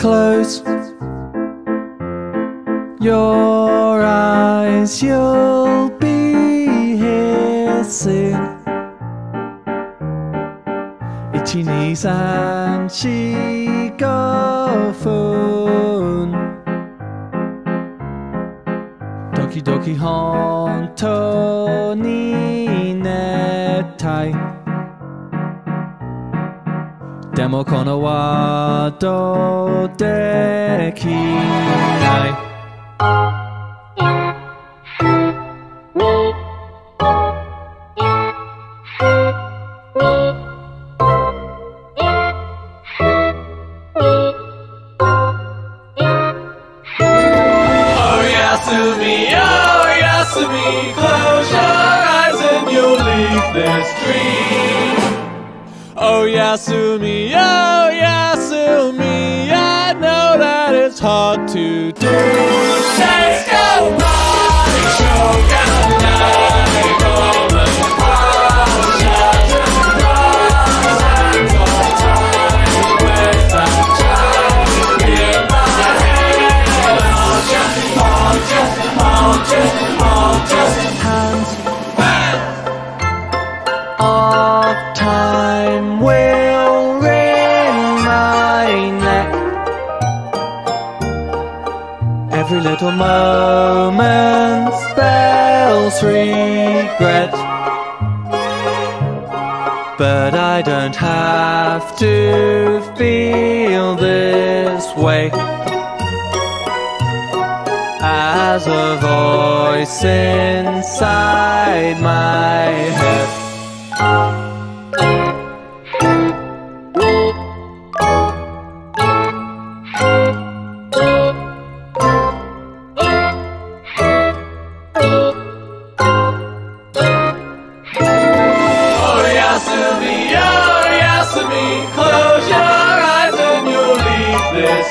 Close your eyes, you'll be here soon. Itchy knees and cheek of phone. Doki Doki Honto もこのワードできない休み oh close your eyes and you'll leave this dream Oh Yasumi, oh Yasumi I know that it's hard to do Every little moment spells regret. But I don't have to feel this way as a voice inside my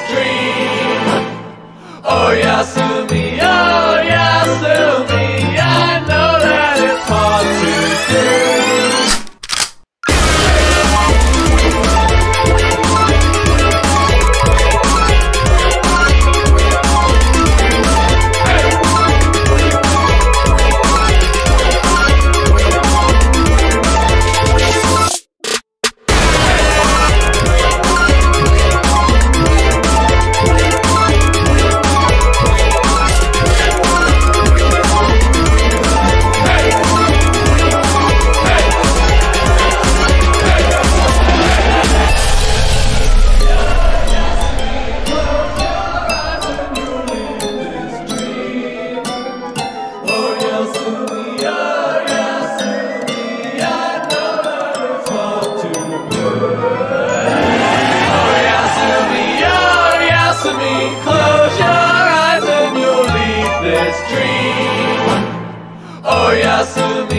dream. Oh, yes, assumir.